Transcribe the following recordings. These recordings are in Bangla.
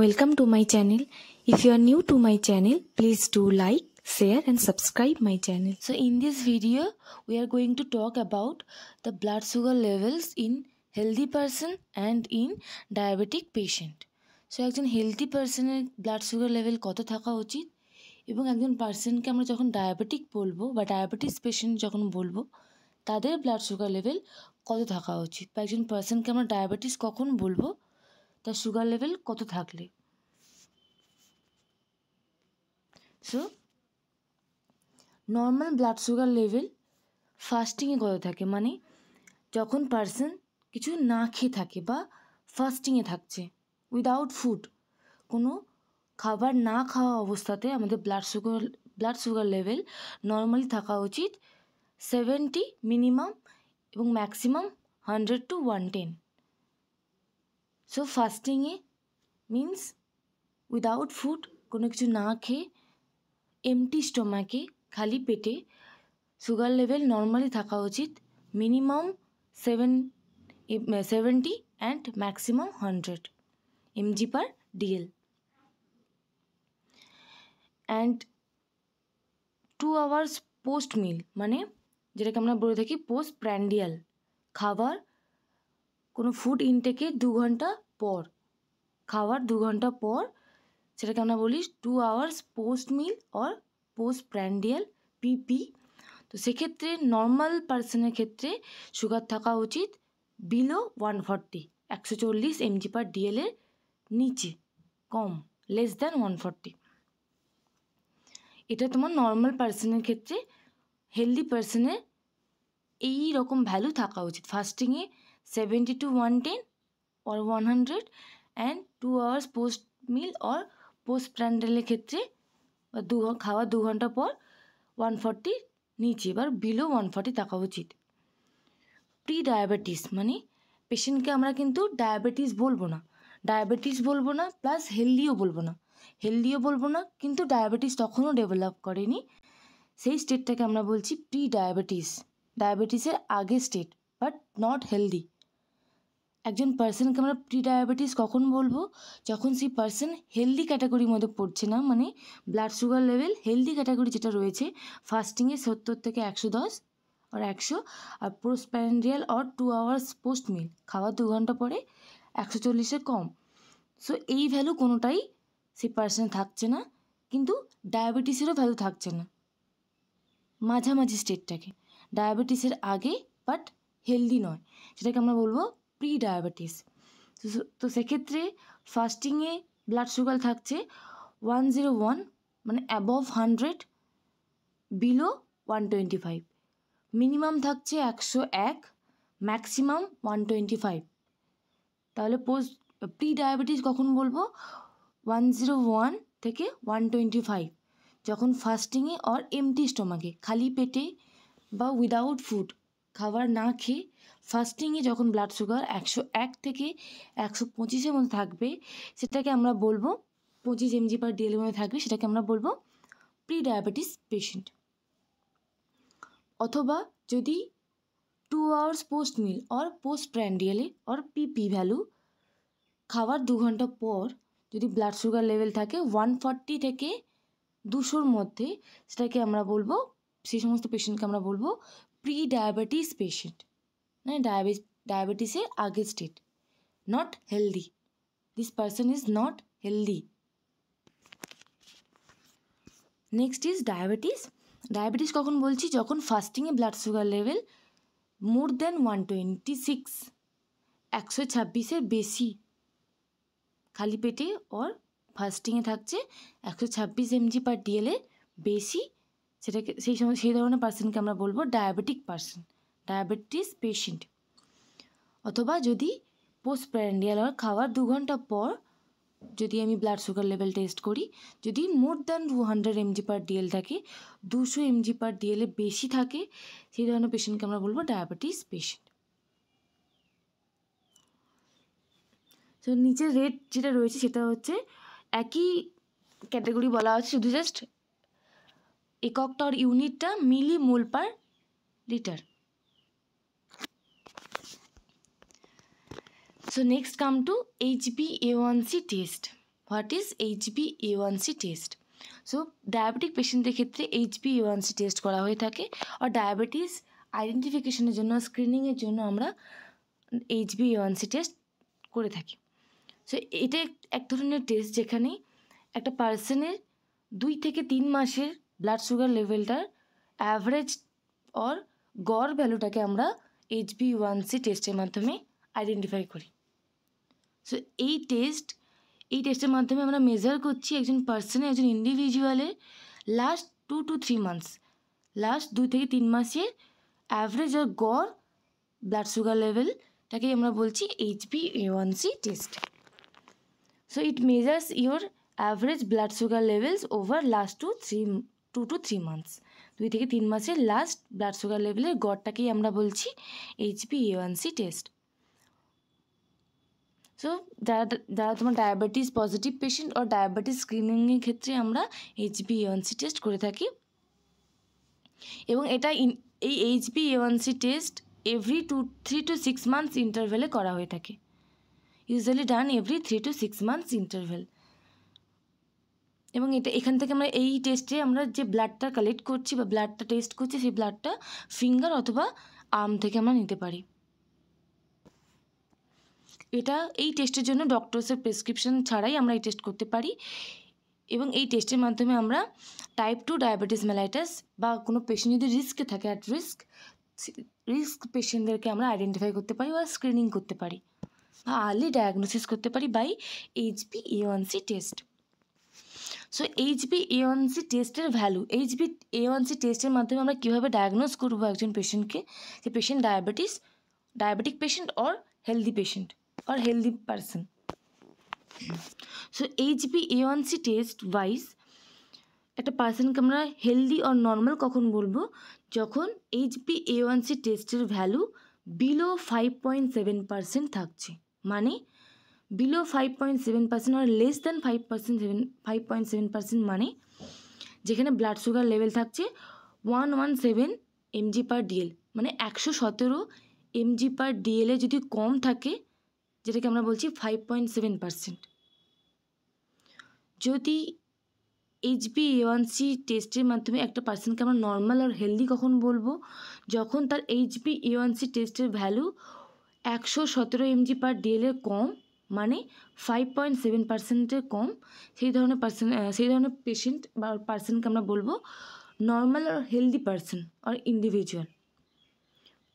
Welcome to my channel. If you are new to my channel, please do like, share and subscribe my channel. So in this video, we are going to talk about the blood sugar levels in healthy person and in diabetic patient. So একজন হেলদি পার্সনের ব্লাড সুগার লেভেল কত থাকা উচিত এবং একজন পার্সনকে আমরা যখন ডায়াবেটিক বলব বা ডায়াবেটিস পেশেন্ট যখন বলব তাদের ব্লাড সুগার লেভেল কত থাকা উচিত বা একজন পার্সনকে আমরা ডায়াবেটিস কখন বলব তার সুগার লেভেল কত থাকলে? So normal blood sugar level ফাস্টিংয়ে কত থাকে? মানে যখন পার্সন কিছু না খেয়ে থাকে বা ফাস্টিংয়ে থাকছে উইদাউট ফুড কোনো খাবার না খাওয়া অবস্থাতে আমাদের blood sugar blood sugar level normally থাকা উচিত সেভেন্টি মিনিমাম এবং maximum hundred to one ten so ফাস্টিংয়ে means without food কোনো কিছু না খেয়ে এমটি স্টোমাকে খালি পেটে সুগার লেভেল নর্মালি থাকা উচিত minimum seven seventy and maximum hundred mg per dL and two hours post meal মানে যেটাকে আমরা বলে থাকি পোস্ট প্র্যান্ডিয়াল খাবার, কোনো ফুড ইনটেকে দু ঘণ্টা পর, খাওয়ার দু ঘণ্টা পর, সেটাকে আমরা বলি two hours post meal or post prandial PP তো সেক্ষেত্রে নর্মাল পার্সনের ক্ষেত্রে সুগার থাকা উচিত বিলো ওয়ান ফর্টি একশো চল্লিশ এমজি পার ডিএলের নিচে, কম লেস দ্যান ওয়ান ফর্টি এটা তোমার নর্মাল পার্সনের ক্ষেত্রে হেলদি পার্সনের এই রকম ভ্যালু থাকা উচিত। ফাস্টিংয়ে seventy to one ten or one hundred and two hours post meal or post প্র্যান্ডেলের ক্ষেত্রে দু খাওয়া দু ঘণ্টা পর ওয়ান ফর্টি নিচে এবার বিলো ওয়ান ফর্টি থাকা উচিত। প্রি ডায়াবেটিস মানে পেশেন্টকে আমরা কিন্তু ডায়াবেটিস বলব না। ডায়াবেটিস বলব না প্লাস হেলদিও বলব না। হেলদিও বলব না, কিন্তু ডায়াবেটিস তখনও ডেভেলপ করেনি। সেই স্টেটটাকে আমরা বলছি প্রি ডায়াবেটিস ডায়াবেটিসের আগে স্টেট বাট নট হেলদি একজন পার্সনকে আমরা প্রি ডায়াবেটিস কখন বলব? যখন সেই পার্সন হেলদি ক্যাটাগরির মধ্যে পড়ছে না মানে blood sugar level healthy category যেটা রয়েছে ফাস্টিংয়ে সত্তর থেকে একশো দশ আর একশো আর post prandial or two hours post meal খাওয়ার দু ঘণ্টা পরে একশো চল্লিশের কম। সো এই ভ্যালু কোনোটাই সেই পার্সনে থাকছে না, কিন্তু ডায়াবেটিসেরও ভ্যালু থাকছে না। মাঝামাঝি স্টেটটাকে ডায়াবেটিসের আগে বাট হেলদি নয়। সেটাকে আমরা বলব প্রি ডায়াবেটিস তো সেক্ষেত্রে ফাস্টিংয়ে ব্লাড সুগার থাকছে ওয়ান জিরো ওয়ান মানে above hundred below one twenty five minimum থাকছে একশো এক ম্যাক্সিমাম ওয়ান টোয়েন্টি ফাইভ তাহলে পোস্ট প্রি ডায়াবেটিস কখন বলব? ওয়ান জিরো ওয়ান থেকে ওয়ান টোয়েন্টি ফাইভ যখন ফাস্টিংয়ে অর এমটি স্টোমাকে খালি পেটে বা উইদাউট ফুড খাবার না খেয়ে ফাস্টিংয়ে যখন ব্লাড সুগার একশো এক থেকে একশো পঁচিশের মধ্যে থাকবে, সেটাকে আমরা বলব পঁচিশ এমজি পার ডিএলের মধ্যে থাকবে, সেটাকে আমরা বলব প্রি ডায়াবেটিস পেশেন্ট অথবা যদি two hours post meal or post প্র্যান্ডিয়ালে or PP value খাওয়ার দু ঘণ্টা পর যদি ব্লাড সুগার লেভেল থাকে ওয়ান ফর্টি থেকে দুশোর মধ্যে, সেটাকে আমরা বলব, সেই সমস্ত পেশেন্টকে আমরা বলব প্রি ডায়াবেটিস পেশেন্ট মানে ডায়াবেটিস ডায়াবেটিসের আগের state not healthy this person is not healthy next is diabetes diabetes কখন বলছি? যখন ফাস্টিংয়ে blood sugar level more than one twenty six একশো ছাব্বিশের বেশি। খালি পেটে ওর ফাস্টিংয়ে থাকছে একশো ছাব্বিশ এমজি পার ডিএলে বেশি। সেটাকে, সেই সময়, সেই ধরনের পার্সনকে আমরা বলব ডায়াবেটিক পার্সন ডায়াবেটিস পেশেন্ট। অথবা যদি পোস্ট প্যারেন্ডিয়াল খাওয়ার দু ঘণ্টা পর যদি আমি ব্লাড সুগার লেভেল টেস্ট করি, যদি more than two hundred mg per dL থাকে, দুশো এমজি পার ডিএলে বেশি থাকে, সেই ধরনের পেশেন্টকে আমরা বলব ডায়াবেটিস পেশেন্ট। তো নিচের রেট যেটা রয়েছে সেটা হচ্ছে একই ক্যাটাগরি বলা হচ্ছে শুধু জাস্ট এককটা ইউনিটটা millimole per litre So, next come to HbA1c test. Is Hb A one C diabetic পেশেন্টদের ক্ষেত্রে Hb A one C test করা হয়ে থাকে। আর ডায়াবেটিস আইডেন্টিফিকেশনের জন্য স্ক্রিনিংয়ের জন্য আমরা Hb A one C test করে থাকি। সো এটা এক ধরনের টেস্ট যেখানে একটা পার্সনের দুই থেকে তিন মাসের ব্লাড সুগার লেভেলটার অ্যাভারেজ অর গড় ভ্যালুটাকে আমরা এইচবি ওয়ান সি টেস্টের মাধ্যমে আইডেন্টিফাই করি। সো এই টেস্ট এই টেস্টের মাধ্যমে আমরা মেজার করছি একজন পার্সনের একজন ইন্ডিভিজুয়ালের last two two three months last দুই থেকে তিন মাসের অ্যাভারেজ আর গড় ব্লাড সুগার লেভেলটাকে আমরা বলছি Hb C test so it measures your average blood sugar levels over last two three two two three months দুই থেকে তিন মাসের লাস্ট ব্লাড সুগার লেভেলের গড়টাকেই আমরা বলছি এইচবি সি টেস্ট সো যারা যারা তোমার ডায়াবেটিস পজিটিভ পেশেন্ট ও ডায়াবেটিস স্ক্রিনিংয়ের ক্ষেত্রে আমরা Hb A one C test করে থাকি। এবং এটা এই Hb A one C test every two three two six months ইন্টারভেলে করা হয়ে থাকে। Usually done every three two six months interval এবং এটা, এখান থেকে আমরা এই টেস্টে আমরা যে ব্লাডটা কালেক্ট করছি বা ব্লাডটা টেস্ট করছি, সেই ব্লাডটা ফিঙ্গার অথবা আর্ম থেকে আমরা নিতে পারি। এটা এই টেস্টের জন্য ডক্টরসের প্রেসক্রিপশন ছাড়াই আমরা এই টেস্ট করতে পারি। এবং এই টেস্টের মাধ্যমে আমরা টাইপ টু ডায়াবেটিস মেলাইটাস বা কোনো পেশেন্ট যদি রিস্কে থাকে অ্যাট রিস্ক রিস্ক পেশেন্টদেরকে আমরা আইডেন্টিফাই করতে পারি বা স্ক্রিনিং করতে পারি বা আর্লি ডায়াগনোসিস করতে পারি by Hb A one C test so Hb A one C টেস্টের value Hb A one C টেস্টের মাধ্যমে আমরা কীভাবে ডায়াগনোস করব একজন পেশেন্টকে যে patient diabetes diabetic patient or healthy patient so Hb A one C test wise একটা পার্সনকে আমরা হেলদি অর নর্মাল কখন বলব? যখন এইচবি এ ওয়ান সি টেস্টের value below five point seven percent থাকছে। মানে below five point seven percent আর less than five percent seven five point seven percent মানে যেখানে ব্লাড সুগার লেভেল থাকছে one one seven mg per dL মানে একশো সতেরো এমজি পার ডিএলে যদি কম থাকে যেটাকে আমরা বলছি ফাইভ পয়েন্ট সেভেন পার্সেন্ট যদি এইচবি ওয়ান সি টেস্টের মাধ্যমে একটা পার্সনকে আমরা নর্মাল আর হেলদি কখন বলব? যখন তার এইচবি ওয়ান সি টেস্টের ভ্যালু একশো সতেরো এমজি পার ডিএলের কম মানে ফাইভ পয়েন্ট সেভেন পার্সেন্টের কম, সেই ধরনের পার্সন সেই ধরনের পেশেন্ট বা পার্সনকে আমরা বলব নর্মাল আর হেলদি পার্সন আর ইন্ডিভিজুয়াল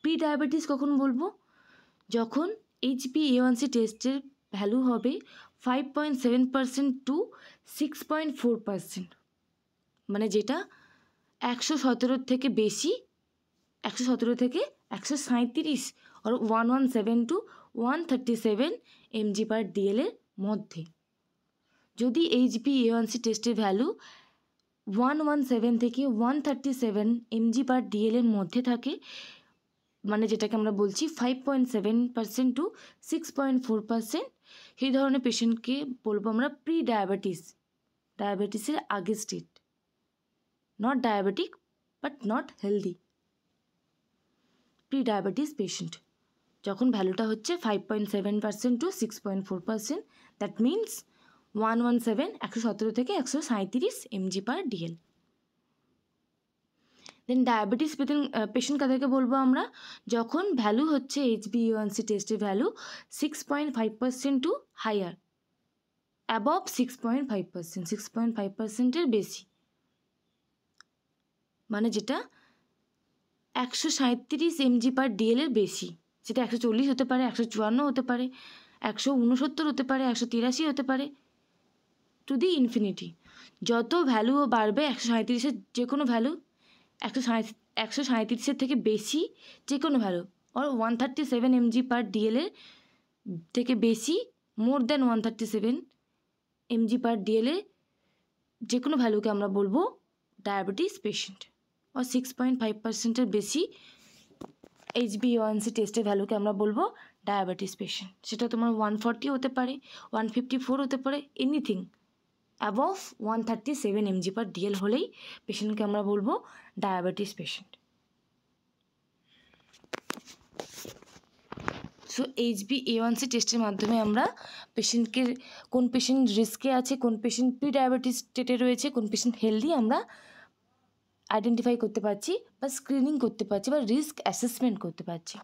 প্রি ডায়াবেটিস কখন বলব? যখন এইচবি এ টেস্টের ভ্যালু হবে five point seven percent to six point four percent মানে যেটা একশো সতেরোর থেকে বেশি, একশো সতেরো থেকে একশো সাঁত্রিশ আর one one seven to one thirty seven mg per ডিএলের মধ্যে। যদি এইচবি এ টেস্টের ভ্যালু ওয়ান ওয়ান সেভেন থেকে one thirty seven mg per ডিএলের মধ্যে থাকে মানে যেটাকে আমরা বলছি five point seven percent to six point four percent সেই ধরনের পেশেন্টকে বলব আমরা প্রি ডায়াবেটিস ডায়াবেটিসের আগে state not diabetic but not healthy prediabetes patient যখন ভ্যালুটা হচ্ছে five point seven percent to six point four percent that means one one seven একশো সতেরো থেকে একশো সাঁত্রিশ mg per dL then diabetes patient কাদেরকে বলব আমরা, যখন ভ্যালু হচ্ছে এইচ এইচবিওয়ানসি টেস্টের value six point five percent to higher above six point five percent six point five পার্সেন্টের বেশি। মানে যেটা একশো সাঁত্রিশ এমজি পার ডিএলের বেশি সেটা একশো চল্লিশ হতে পারে, একশো চুয়ান্ন হতে পারে, একশো উনসত্তর হতে পারে, একশো তিরাশি হতে পারে টু দি ইনফিনিটি যত ভ্যালু বাড়বে, একশো সাঁত্রিশের যে কোনো ভ্যালু একশো একশো সাঁত্রিশের থেকে বেশি যে কোনো value or one thirty seven mg per ডিএলের থেকে বেশি more than one thirty seven mg per ডিএলে যে কোনো ভ্যালুকে আমরা বলব ডায়াবেটিস পেশেন্ট আর সিক্স পয়েন্ট ফাইভ পার্সেন্টের বেশি এইচবি ওয়ানসি টেস্টের ভ্যালুকে আমরা বলব ডায়াবেটিস পেশেন্ট সেটা তোমার ওয়ান ফর্টি হতে পারে ওয়ান ফিফটি ফোর হতে পারে anything above one thirty seven mg per dL হলেই পেশেন্টকে আমরা বলব diabetes patient so HB A one C টেস্টের মাধ্যমে আমরা পেশেন্টকে কোন পেশেন্ট রিস্কে আছে, কোন পেশেন্ট প্রি ডায়াবেটিস স্টেটে রয়েছে, কোন পেশেন্ট হেলদি আমরা আইডেন্টিফাই করতে পারছি বা স্ক্রিনিং করতে পারছি বা রিস্ক অ্যাসেসমেন্ট করতে পারছি।